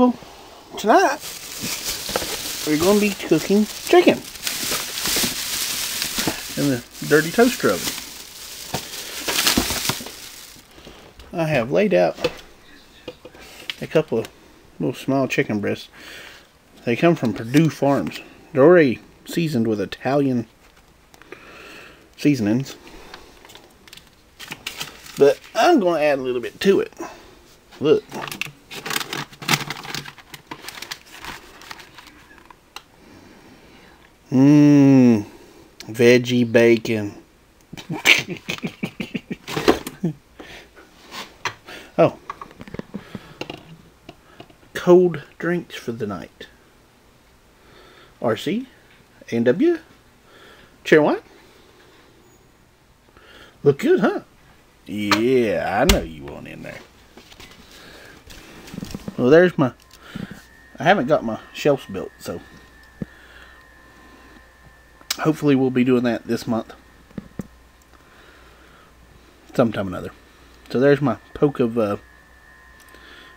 People, tonight we're going to be cooking chicken in the dirty toaster oven. I have laid out a couple of little small chicken breasts. They come from Perdue Farms. They're already seasoned with Italian seasonings. But I'm going to add a little bit to it. Look. Mmm. Veggie bacon. oh. Cold drinks for the night. RC. A&W. Cheerwine. Look good, huh? Yeah, I know you want in there. Well, there's my... I haven't got my shelves built, so hopefully we'll be doing that this month. Sometime or another. So there's my poke of uh,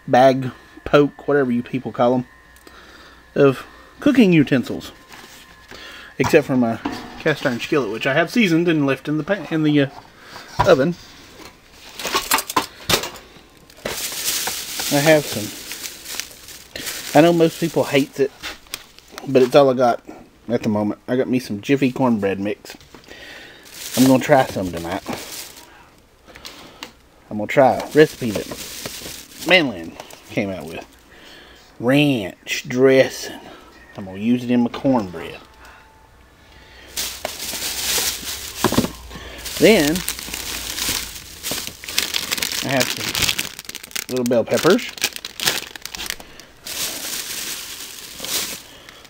bag, poke, whatever you people call them, of cooking utensils. Except for my cast iron skillet, which I have seasoned and left in the pan, in the uh, oven. I have some. I know most people hate it, but it's all I got at the moment. I got me some Jiffy cornbread mix. I'm going to try some tonight. I'm going to try a recipe that Manland came out with. Ranch dressing. I'm going to use it in my cornbread. Then, I have some little bell peppers.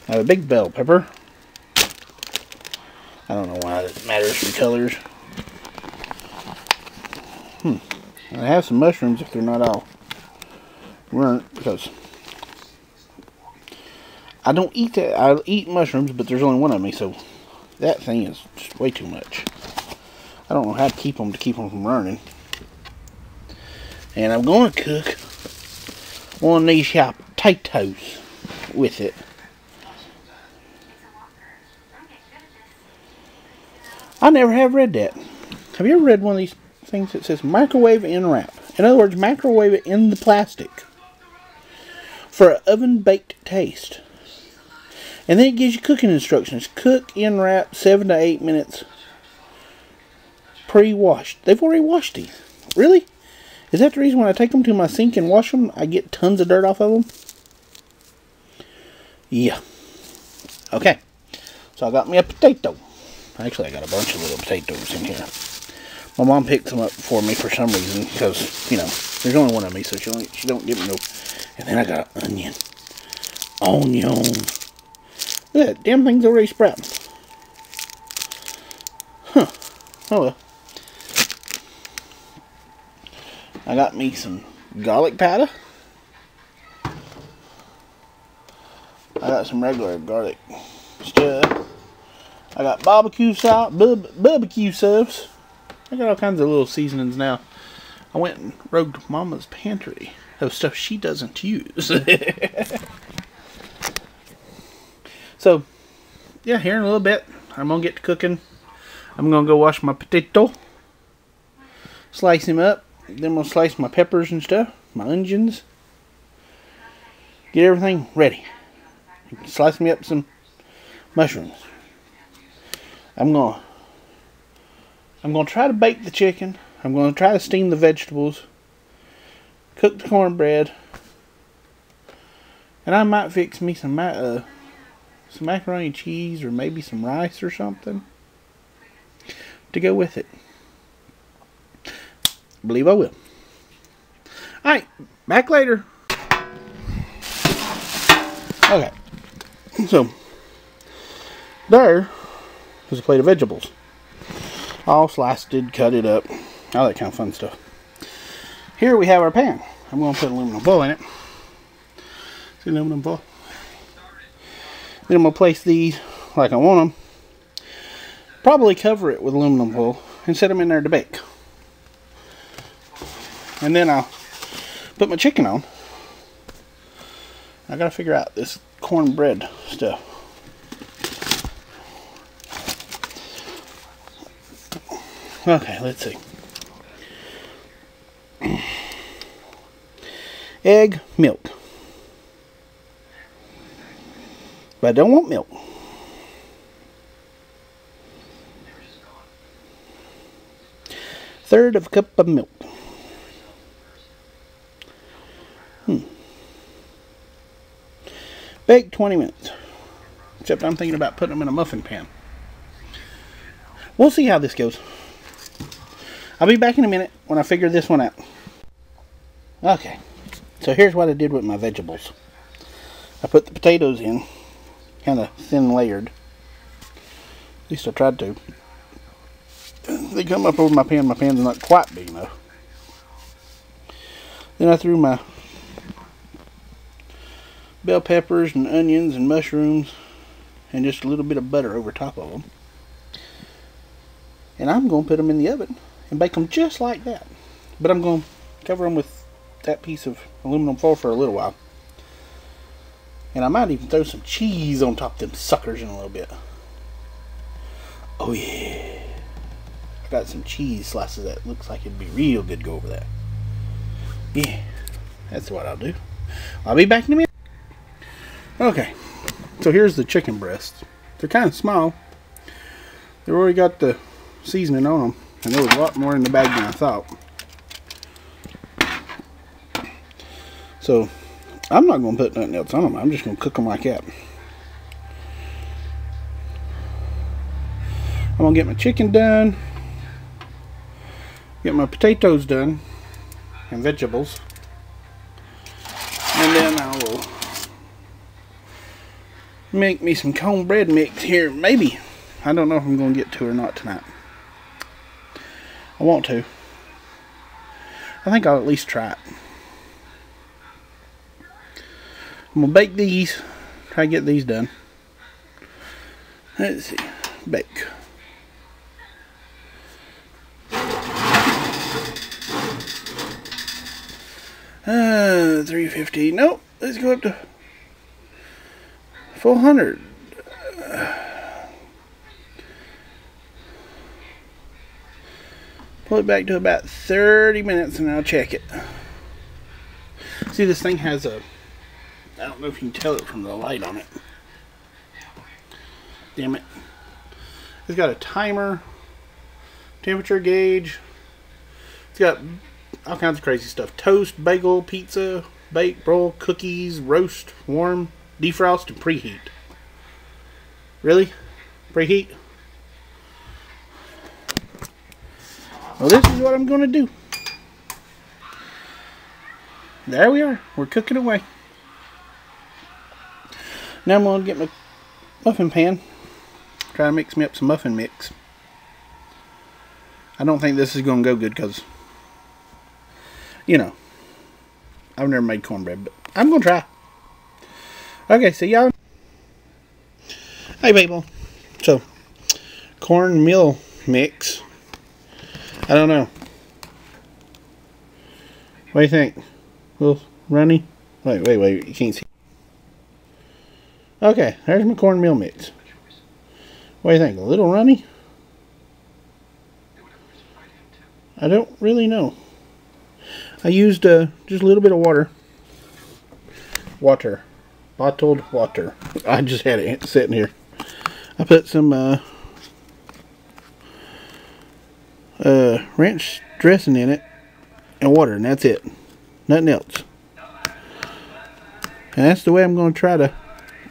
I have a big bell pepper. I don't know why it matters for colors. Hmm. I have some mushrooms if they're not all burnt because I don't eat that. I eat mushrooms, but there's only one of me, so that thing is just way too much. I don't know how to keep them to keep them from running. And I'm going to cook one of these potatoes with it. I never have read that. Have you ever read one of these things that says microwave in wrap? In other words, microwave it in the plastic for an oven baked taste. And then it gives you cooking instructions. Cook in wrap seven to eight minutes pre-washed. They've already washed these. Really? Is that the reason when I take them to my sink and wash them, I get tons of dirt off of them? Yeah. Okay. So I got me a potato. Actually, I got a bunch of little potatoes in here. My mom picked them up for me for some reason because, you know, there's only one of me, so she, only, she don't give me no... And then I got onion. Onion. Look at that. Damn thing's already sprouting. Huh. Oh well. I got me some garlic powder. I got some regular garlic stuff. I got barbecue sauce, barbecue sauce. I got all kinds of little seasonings now. I went and rogued Mama's pantry of stuff she doesn't use. so, yeah, here in a little bit, I'm going to get to cooking. I'm going to go wash my potato. Slice him up. Then to slice my peppers and stuff. My onions. Get everything ready. Slice me up some mushrooms. I'm gonna I'm gonna try to bake the chicken. I'm gonna try to steam the vegetables, cook the cornbread, and I might fix me some uh, some macaroni and cheese or maybe some rice or something to go with it. Believe I will. Alright, back later. Okay. So, there is a plate of vegetables. All sliced cut it up, all that kind of fun stuff. Here we have our pan. I'm going to put aluminum foil in it. See aluminum foil? Then I'm going to place these like I want them. Probably cover it with aluminum foil and set them in there to bake. And then I'll put my chicken on. I gotta figure out this cornbread stuff. Okay, let's see. Egg, milk. But I don't want milk. Third of a cup of milk. Hmm. Bake 20 minutes. Except I'm thinking about putting them in a muffin pan. We'll see how this goes. I'll be back in a minute when I figure this one out. Okay, so here's what I did with my vegetables. I put the potatoes in, kind of thin layered. At least I tried to. They come up over my pan. My pan's not quite big enough. Then I threw my bell peppers and onions and mushrooms and just a little bit of butter over top of them. And I'm going to put them in the oven and bake them just like that. But I'm going to cover them with that piece of aluminum foil for a little while. And I might even throw some cheese on top of them suckers in a little bit. Oh yeah. I got some cheese slices that looks like it'd be real good to go over that. Yeah, that's what I'll do. I'll be back in a minute. Okay, so here's the chicken breasts. They're kind of small. They've already got the seasoning on them. And there was a lot more in the bag than I thought. So, I'm not going to put nothing else on them. I'm just going to cook them like that. I'm going to get my chicken done. Get my potatoes done. And vegetables. And then I will make me some cornbread mix here. Maybe. I don't know if I'm going to get to or not tonight. I want to. I think I'll at least try it. I'm gonna bake these. Try to get these done. Let's see. Bake. Uh, 350. Nope. Let's go up to 400. Pull it back to about 30 minutes and I'll check it. See, this thing has a I don't know if you can tell it from the light on it. Damn it. It's got a timer, temperature gauge. It's got all kinds of crazy stuff. Toast, bagel, pizza, bake, broil, cookies, roast, warm, defrost, and preheat. Really? Preheat? Well, this is what I'm going to do. There we are. We're cooking away. Now I'm going to get my muffin pan. Try to mix me up some muffin mix. I don't think this is going to go good because, you know, I've never made cornbread, but I'm going to try. Okay, so y'all. Hey, people. So, cornmeal mix. I don't know. What do you think? Little runny? Wait, wait, wait. You can't see. Okay, there's my cornmeal mix. What do you think? A little runny? I don't really know. I used uh, just a little bit of water. Water. Bottled water. I just had it sitting here. I put some uh, uh, ranch dressing in it and water, and that's it. Nothing else. And that's the way I'm going to try to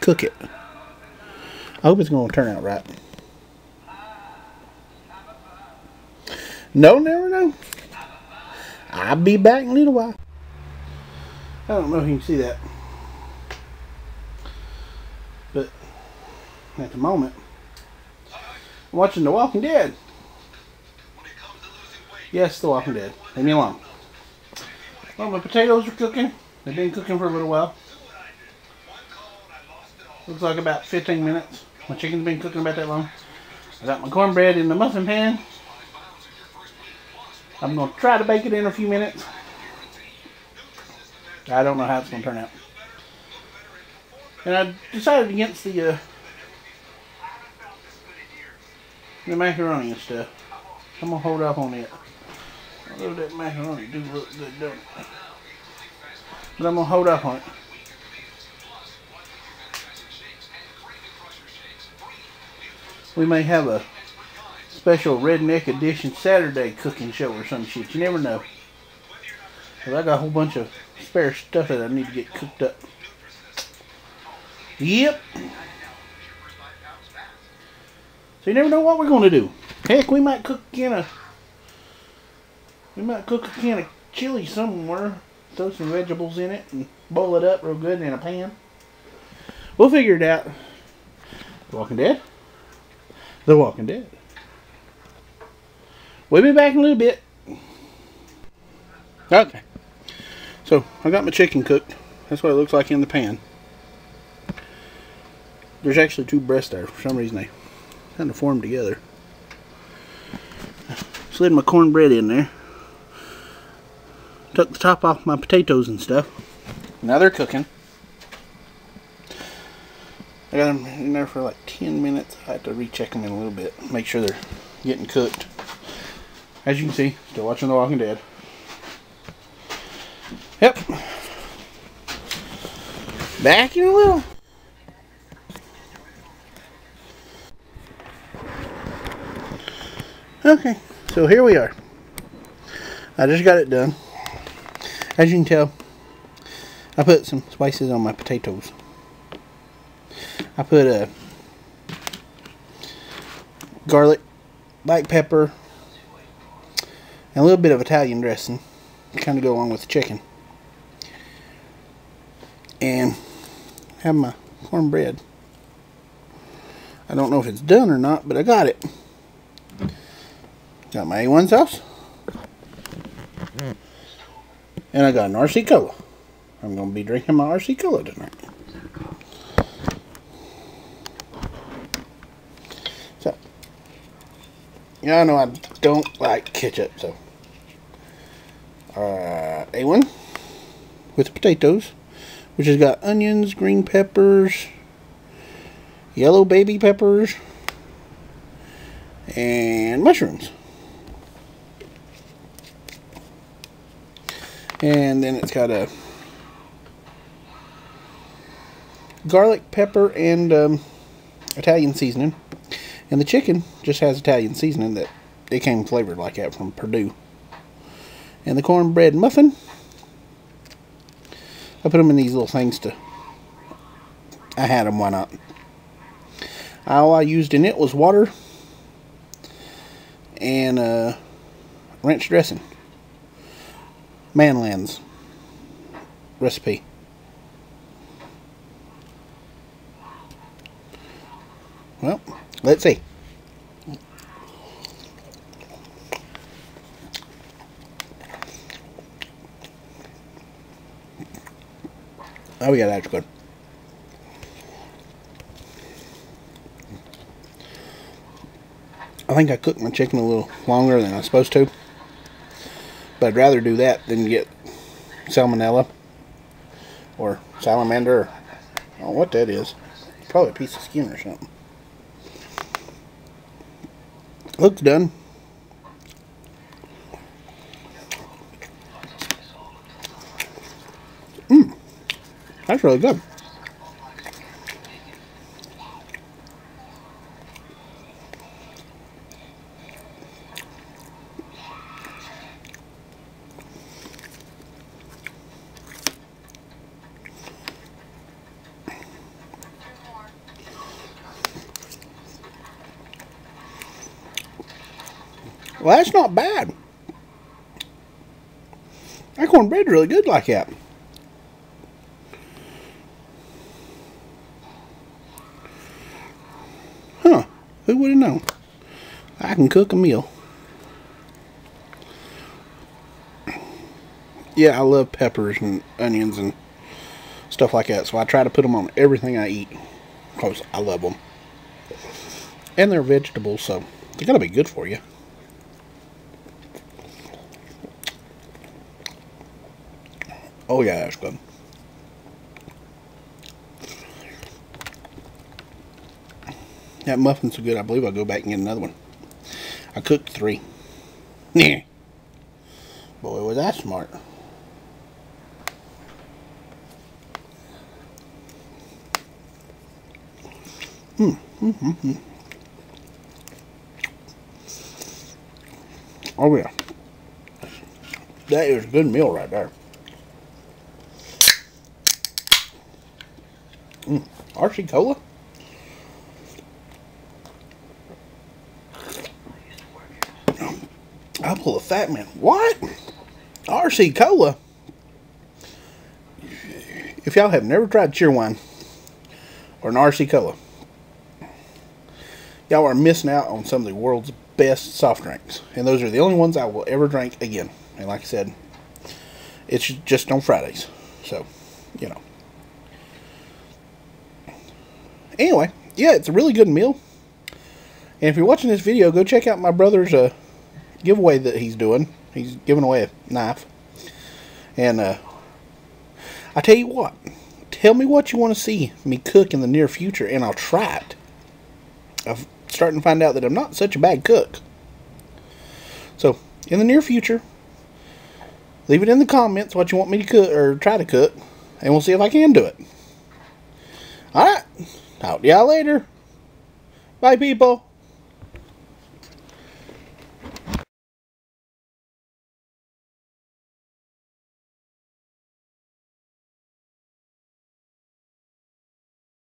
cook it. I hope it's going to turn out right. No, never know. I'll be back in a little while. I don't know if you can see that. But at the moment, I'm watching The Walking Dead. Yes, The Walking Dead. Leave me alone. Well, my potatoes are cooking. They've been cooking for a little while. Looks like about 15 minutes. My chicken's been cooking about that long. I got my cornbread in the muffin pan. I'm going to try to bake it in a few minutes. I don't know how it's going to turn out. And I decided against the uh, the macaroni and stuff. I'm gonna hold off on it. Although that macaroni do look good, don't it? But I'm gonna hold up on it. We may have a special redneck edition Saturday cooking show or some shit. You never know. I got a whole bunch of spare stuff that I need to get cooked up. Yep. So you never know what we're gonna do. Heck, we might cook in a we might cook a can of chili somewhere, throw some vegetables in it, and boil it up real good in a pan. We'll figure it out. The Walking Dead. The Walking Dead. We'll be back in a little bit. Okay. So, I got my chicken cooked. That's what it looks like in the pan. There's actually two breasts there. For some reason, they kind of formed together. Slid my cornbread in there. Took the top off my potatoes and stuff. Now they're cooking. I got them in there for like 10 minutes. I have to recheck them in a little bit. Make sure they're getting cooked. As you can see, still watching The Walking Dead. Yep. Back in a little. Okay, so here we are. I just got it done. As you can tell, I put some spices on my potatoes. I put a garlic, black pepper, and a little bit of Italian dressing to kind of go along with the chicken. And have my cornbread. I don't know if it's done or not, but I got it. Got my A1 sauce. Mm. And I got an RC Cola. I'm going to be drinking my RC Cola tonight. So, yeah, I know I don't like ketchup, so. Uh, A1 with potatoes, which has got onions, green peppers, yellow baby peppers, and mushrooms. And then it's got a garlic, pepper, and um, Italian seasoning. And the chicken just has Italian seasoning that it came flavored like that from Perdue. And the cornbread muffin. I put them in these little things to... I had them, why not? All I used in it was water and uh, ranch dressing. Manlands recipe. Well, let's see. Oh yeah, that's good. I think I cooked my chicken a little longer than I was supposed to. But I'd rather do that than get salmonella or salamander. I don't know what that is. Probably a piece of skin or something. Looks done. Mmm. That's really good. Well, that's not bad. That cornbread's really good like that. Huh. Who would have known? I can cook a meal. Yeah, I love peppers and onions and stuff like that. So I try to put them on everything I eat. Because I love them. And they're vegetables, so they're going to be good for you. Oh yeah, that's good. That muffin's so good, I believe I'll go back and get another one. I cooked three. Yeah. Boy, was that smart. Hmm. Mm. Oh yeah. That is a good meal right there. RC Cola? I'll pull a fat man. What? RC Cola? If y'all have never tried Cheerwine or an RC Cola, y'all are missing out on some of the world's best soft drinks. And those are the only ones I will ever drink again. And like I said, it's just on Fridays. So, you know. Anyway, yeah, it's a really good meal. And if you're watching this video, go check out my brother's uh, giveaway that he's doing. He's giving away a knife. And uh, I tell you what, tell me what you want to see me cook in the near future, and I'll try it. I'm starting to find out that I'm not such a bad cook. So, in the near future, leave it in the comments what you want me to cook or try to cook, and we'll see if I can do it. Alright, talk to y'all later. Bye, people.